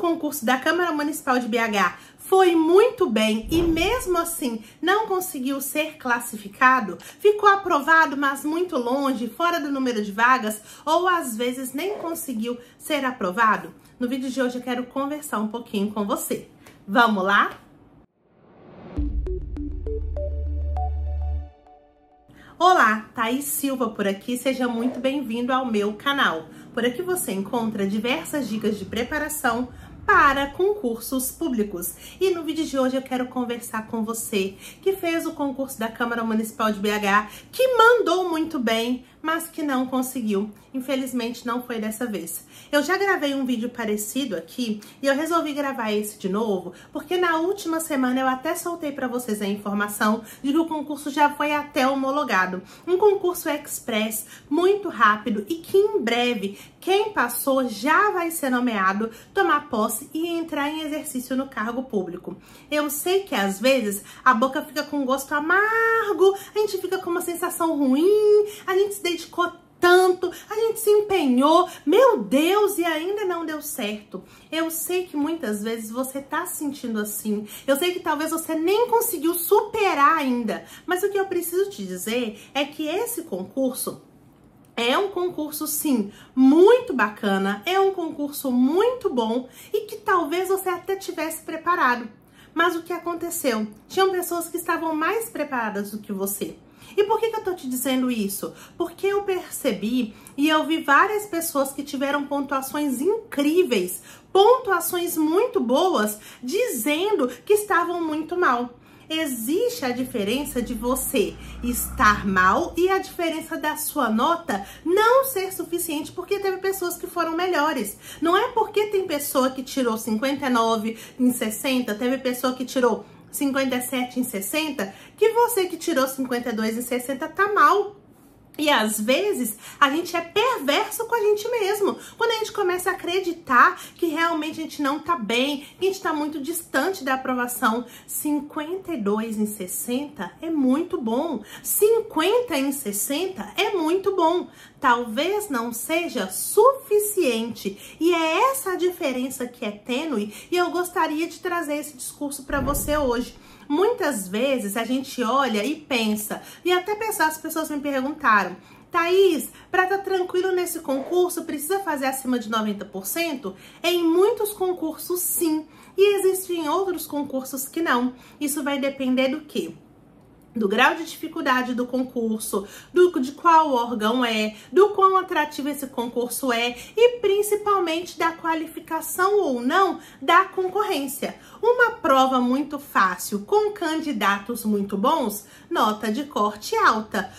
concurso da Câmara Municipal de BH foi muito bem e mesmo assim não conseguiu ser classificado, ficou aprovado, mas muito longe, fora do número de vagas, ou às vezes nem conseguiu ser aprovado? No vídeo de hoje eu quero conversar um pouquinho com você. Vamos lá? Olá, Thaís Silva por aqui, seja muito bem-vindo ao meu canal. Por aqui você encontra diversas dicas de preparação para concursos públicos. E no vídeo de hoje eu quero conversar com você que fez o concurso da Câmara Municipal de BH, que mandou muito bem, mas que não conseguiu. Infelizmente não foi dessa vez. Eu já gravei um vídeo parecido aqui e eu resolvi gravar esse de novo, porque na última semana eu até soltei para vocês a informação de que o concurso já foi até homologado. Um concurso express, muito rápido e que em breve quem passou já vai ser nomeado, tomar posse e entrar em exercício no cargo público. Eu sei que às vezes a boca fica com gosto amargo, a gente fica com uma sensação ruim, a gente se dedicou tanto, a gente se empenhou, meu Deus, e ainda não deu certo. Eu sei que muitas vezes você tá se sentindo assim. Eu sei que talvez você nem conseguiu superar ainda. Mas o que eu preciso te dizer é que esse concurso é um concurso, sim, muito bacana, é um concurso muito bom e que talvez você até tivesse preparado. Mas o que aconteceu? Tinham pessoas que estavam mais preparadas do que você. E por que, que eu tô te dizendo isso? Porque eu percebi e eu vi várias pessoas que tiveram pontuações incríveis, pontuações muito boas, dizendo que estavam muito mal existe a diferença de você estar mal e a diferença da sua nota não ser suficiente porque teve pessoas que foram melhores. Não é porque tem pessoa que tirou 59 em 60, teve pessoa que tirou 57 em 60, que você que tirou 52 em 60 tá mal. E às vezes a gente é perverso com a gente mesmo. Quando a gente começa a acreditar que realmente a gente não tá bem, que a gente tá muito distante da aprovação. 52 em 60 é muito bom. 50 em 60 é muito bom. Talvez não seja suficiente. E é essa a diferença que é tênue. E eu gostaria de trazer esse discurso para você hoje. Muitas vezes a gente olha e pensa, e até pensar, as pessoas me perguntaram, Thaís, para estar tá tranquilo nesse concurso, precisa fazer acima de 90%? Em muitos concursos, sim. E existem outros concursos que não. Isso vai depender do quê? Do grau de dificuldade do concurso, do de qual órgão é, do quão atrativo esse concurso é e principalmente da qualificação ou não da concorrência. Uma prova muito fácil com candidatos muito bons, nota de corte alta.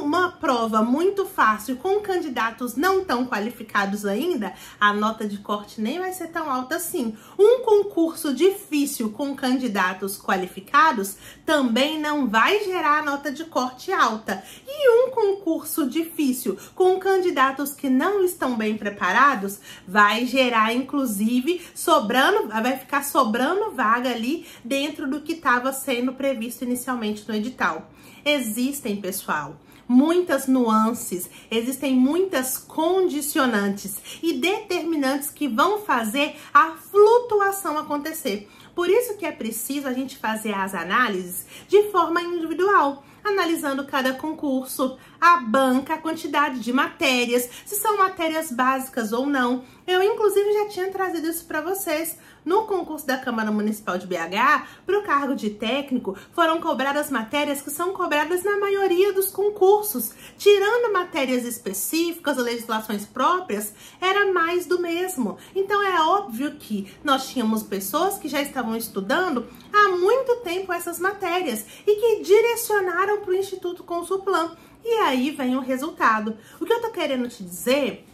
Uma prova muito fácil com candidatos não tão qualificados ainda, a nota de corte nem vai ser tão alta assim. Um concurso difícil com candidatos qualificados também não vai gerar nota de corte alta. E um concurso difícil com candidatos que não estão bem preparados vai gerar, inclusive, sobrando, vai ficar sobrando vaga ali dentro do que estava sendo previsto inicialmente no edital. Existem, pessoal, muitas nuances, existem muitas condicionantes e determinantes que vão fazer a flutuação acontecer. Por isso que é preciso a gente fazer as análises de forma individual, analisando cada concurso, a banca, a quantidade de matérias, se são matérias básicas ou não. Eu, inclusive, já tinha trazido isso para vocês no concurso da Câmara Municipal de BH, para o cargo de técnico, foram cobradas matérias que são cobradas na maioria dos concursos. Tirando matérias específicas, legislações próprias, era mais do mesmo. Então é óbvio que nós tínhamos pessoas que já estavam estudando há muito tempo essas matérias e que direcionaram para o Instituto Consulplan. E aí vem o resultado. O que eu tô querendo te dizer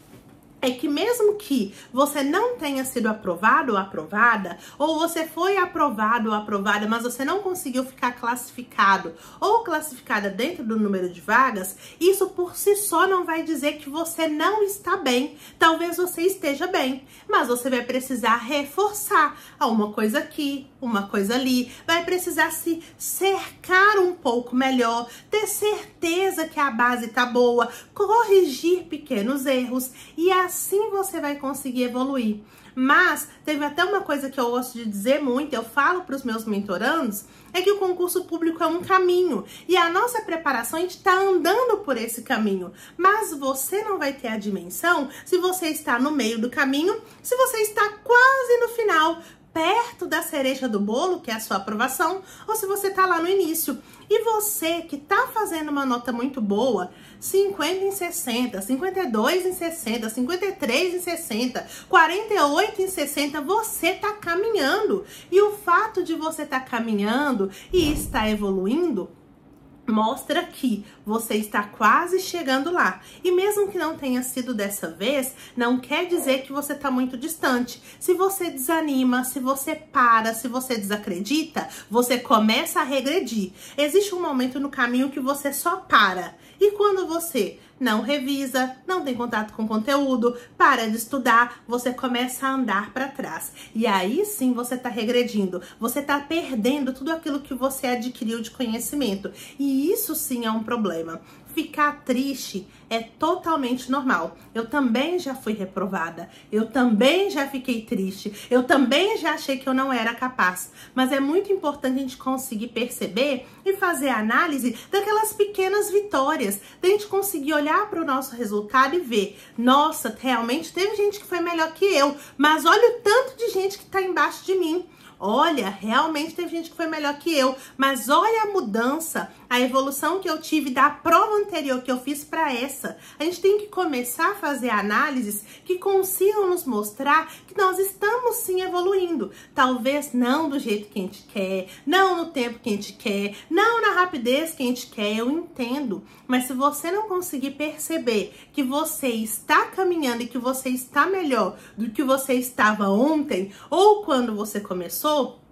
é que mesmo que você não tenha sido aprovado ou aprovada, ou você foi aprovado ou aprovada, mas você não conseguiu ficar classificado ou classificada dentro do número de vagas, isso por si só não vai dizer que você não está bem. Talvez você esteja bem, mas você vai precisar reforçar uma coisa aqui, uma coisa ali, vai precisar se cercar um pouco melhor, ter certeza que a base tá boa, corrigir pequenos erros e assim assim você vai conseguir evoluir. Mas teve até uma coisa que eu gosto de dizer muito, eu falo para os meus mentorandos, é que o concurso público é um caminho e a nossa preparação a gente está andando por esse caminho. Mas você não vai ter a dimensão se você está no meio do caminho, se você está quase no final, perto da cereja do bolo, que é a sua aprovação, ou se você está lá no início. E você que está fazendo uma nota muito boa, 50 em 60, 52 em 60, 53 em 60, 48 em 60, você está caminhando. E o fato de você tá caminhando e estar evoluindo mostra que você está quase chegando lá. E mesmo que não tenha sido dessa vez, não quer dizer que você está muito distante. Se você desanima, se você para, se você desacredita, você começa a regredir. Existe um momento no caminho que você só para. E quando você não revisa, não tem contato com conteúdo, para de estudar, você começa a andar para trás. E aí sim você está regredindo, você está perdendo tudo aquilo que você adquiriu de conhecimento. E isso sim é um problema. Ficar triste é totalmente normal. Eu também já fui reprovada, eu também já fiquei triste, eu também já achei que eu não era capaz. Mas é muito importante a gente conseguir perceber e fazer análise daquelas pequenas vitórias, da gente conseguir olhar para o nosso resultado e ver: nossa, realmente teve gente que foi melhor que eu, mas olha o tanto de gente que está embaixo de mim. Olha, realmente teve gente que foi melhor que eu, mas olha a mudança, a evolução que eu tive da prova anterior que eu fiz para essa. A gente tem que começar a fazer análises que consigam nos mostrar que nós estamos sim evoluindo. Talvez não do jeito que a gente quer, não no tempo que a gente quer, não na rapidez que a gente quer, eu entendo. Mas se você não conseguir perceber que você está caminhando e que você está melhor do que você estava ontem ou quando você começou,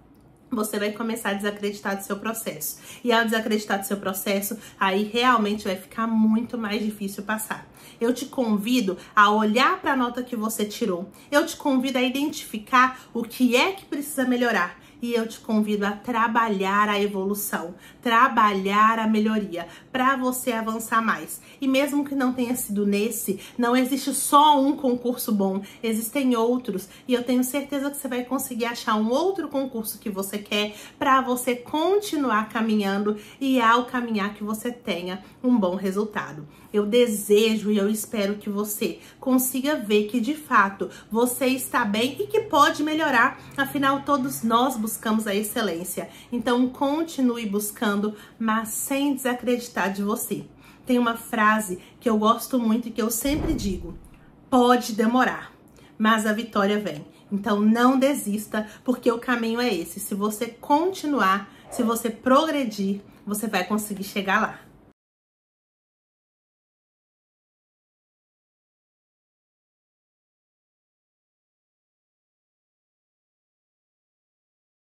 você vai começar a desacreditar do seu processo. E ao desacreditar do seu processo, aí realmente vai ficar muito mais difícil passar. Eu te convido a olhar para a nota que você tirou. Eu te convido a identificar o que é que precisa melhorar e eu te convido a trabalhar a evolução, trabalhar a melhoria para você avançar mais. E mesmo que não tenha sido nesse, não existe só um concurso bom, existem outros e eu tenho certeza que você vai conseguir achar um outro concurso que você quer para você continuar caminhando e ao caminhar que você tenha um bom resultado. Eu desejo e eu espero que você consiga ver que de fato você está bem e que pode melhorar. Afinal, todos nós buscamos a excelência. Então, continue buscando, mas sem desacreditar de você. Tem uma frase que eu gosto muito e que eu sempre digo: pode demorar, mas a vitória vem. Então não desista, porque o caminho é esse. Se você continuar, se você progredir, você vai conseguir chegar lá.